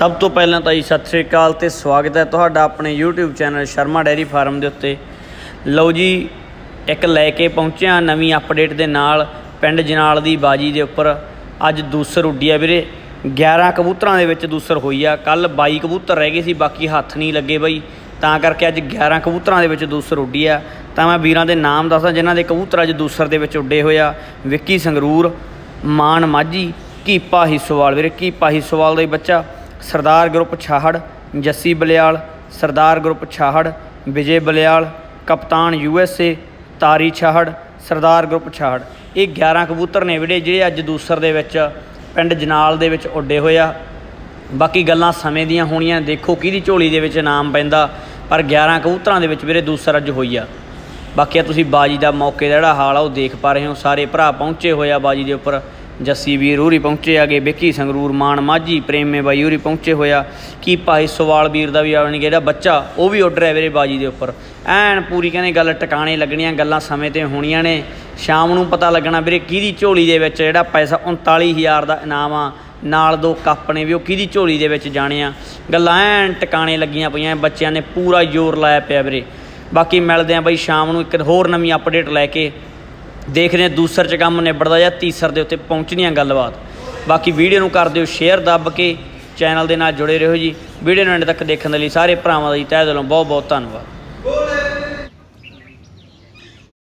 ਸਭ ਤੋਂ ਪਹਿਲਾਂ ਤਾਂ ਜੀ ਸਤਿ ਸ੍ਰੀ ਅਕਾਲ ਤੇ ਸਵਾਗਤ ਹੈ ਤੁਹਾਡਾ ਆਪਣੇ YouTube channel Sharma dairy farm ਦੇ ਉੱਤੇ। ਲਓ ਜੀ, ਇੱਕ ਲੈ ਕੇ ਪਹੁੰਚਿਆ ਨਵੀਂ ਅਪਡੇਟ ਦੇ ਨਾਲ ਪਿੰਡ ਜਨਾਲ ਦੀ ਬਾਜੀ ਦੇ ਉੱਪਰ। ਅੱਜ ਦੂਸਰ ਉੱਡੀ ਆ ਵੀਰੇ। 11 ਕਬੂਤਰਾਂ ਦੇ ਵਿੱਚ ਦੂਸਰ ਹੋਈ ਆ। ਕੱਲ 22 ਕਬੂਤਰ ਰਹਿ ਗਏ ਸੀ, ਬਾਕੀ ਹੱਥ ਨਹੀਂ ਲੱਗੇ ਬਈ। ਤਾਂ ਕਰਕੇ ਅੱਜ 11 ਕਬੂਤਰਾਂ ਦੇ ਵਿੱਚ ਦੂਸਰ ਉੱਡੀ ਆ। ਤਾਂ ਮੈਂ ਵੀਰਾਂ ਦੇ ਨਾਮ ਦੱਸਾਂ, ਜਿਨ੍ਹਾਂ ਦੇ ਕਬੂਤਰ ਅੱਜ ਦੂਸਰ ਦੇ ਵਿੱਚ ਉੱਡੇ ਹੋਏ ਆ। ਵਿੱਕੀ ਸੰਗਰੂਰ, ਮਾਨ ਮਾਝੀ, ਕੀਪਾ ਹਿੱਸੋਵਾਲ। ਵੀਰੇ ਕੀਪਾ ਹਿੱਸੋਵਾਲ ਦਾ ਹੀ ਬੱਚਾ। ਸਰਦਾਰ ਗਰੁੱਪ ਛਾਹੜ, ਜੱਸੀ ਬਲਿਆਲ, ਸਰਦਾਰ ਗਰੁੱਪ ਛਾਹੜ, ਵਿਜੇ ਬਲਿਆਲ, ਕਪਤਾਨ ਯੂ ਐੱਸ ਏ, ਤਾਰੀ ਛਾਹੜ, ਸਰਦਾਰ ਗਰੁੱਪ ਛਾਹੜ। ਇਹ 11 ਕਬੂਤਰ ਨੇ ਵੀਰੇ, ਜਿਹੜੇ ਅੱਜ ਦੂਸਰ ਦੇ ਵਿੱਚ ਪਿੰਡ ਜਨਾਲ ਦੇ ਵਿੱਚ ਉੱਡੇ ਹੋਏ ਆ। ਬਾਕੀ ਗੱਲਾਂ ਸਮੇਂ ਦੀਆਂ ਹੋਣੀਆਂ, ਦੇਖੋ ਕਿਹਦੀ ਝੋਲੀ ਦੇ ਵਿੱਚ ਨਾਮ ਪੈਂਦਾ, ਪਰ 11 ਕਬੂਤਰਾਂ ਦੇ ਵਿੱਚ ਵੀਰੇ ਦੂਸਰ ਅੱਜ ਹੋਈ ਆ। ਬਾਕੀ ਆ ਤੁਸੀਂ ਬਾਜੀ ਦਾ ਮੌਕੇ ਦਾ ਜਿਹੜਾ ਹਾਲ ਆ, ਉਹ ਦੇਖ ਪਾ ਰਹੇ ਹੋ। ਸਾਰੇ ਭਰਾ ਪਹੁੰਚੇ ਹੋਏ ਆ ਬਾਜੀ ਦੇ ਉੱਪਰ। ਜੱਸੀ ਵੀਰ ਉਰੀ ਪਹੁੰਚੇ ਆਗੇ, ਵਿੱਕੀ ਸੰਗਰੂਰ, ਮਾਨ ਮਾਝੀ, ਪ੍ਰੇਮੇ ਬਾਈ ਉਰੀ ਪਹੁੰਚੇ ਹੋਇਆ ਕੀ ਭਾਈ ਸਵਾਲ ਵੀਰ ਦਾ ਵੀ ਆਉਣ ਜਿਹੜਾ ਬੱਚਾ, ਉਹ ਵੀ ਉੱਡ ਰਿਹਾ ਵੀਰੇ ਬਾਜੀ ਦੇ ਉੱਪਰ। ਐਨ ਪੂਰੀ ਕਹਿੰਦੇ ਗੱਲ ਟਿਕਾਣੇ ਲੱਗਣੀਆਂ, ਗੱਲਾਂ ਸਮੇਂ ਤੇ ਹੋਣੀਆਂ ਨੇ। ਸ਼ਾਮ ਨੂੰ ਪਤਾ ਲੱਗਣਾ ਵੀਰੇ ਕਿਹਦੀ ਝੋਲੀ ਦੇ ਵਿੱਚ ਜਿਹੜਾ ਪੈਸਾ 39000 ਦਾ ਇਨਾਮ ਆ, ਨਾਲ ਦੋ ਕੱਪ ਨੇ ਵੀ, ਉਹ ਕਿਹਦੀ ਝੋਲੀ ਦੇ ਵਿੱਚ ਜਾਣੇ ਆ। ਗੱਲਾਂ ਐਨ ਟਿਕਾਣੇ ਲੱਗੀਆਂ ਪਈਆਂ, ਬੱਚਿਆਂ ਨੇ ਪੂਰਾ ਜ਼ੋਰ ਲਾਇਆ ਪਿਆ ਵੀਰੇ। ਬਾਕੀ ਮਿਲਦੇ ਆ ਬਾਈ ਸ਼ਾਮ ਨੂੰ ਇੱਕ ਹੋਰ ਨਵੀਂ ਅਪਡੇਟ ਲੈ ਕੇ। ਦੇਖਦੇ ਹਾਂ ਦੂਸਰ ਚ ਕੰਮ ਨਿਬੜਦਾ ਜਾਂ ਤੀਸਰ ਦੇ ਉੱਤੇ ਪਹੁੰਚਣੀ ਆ ਗੱਲਬਾਤ। ਬਾਕੀ ਵੀਡੀਓ ਨੂੰ ਕਰ ਦਿਓ ਸ਼ੇਅਰ ਦੱਬ ਕੇ ਚੈਨਲ ਦੇ ਨਾਲ ਜੁੜੇ ਰਹੋ ਜੀ। ਵੀਡੀਓ ਨੂੰ ਐਂਡ ਤੱਕ ਦੇਖਣ ਦੇ ਲਈ ਸਾਰੇ ਭਰਾਵਾਂ ਦਾ ਜੀ ਤਹਿ ਦਿਲੋਂ ਬਹੁਤ ਬਹੁਤ ਧੰਨਵਾਦ।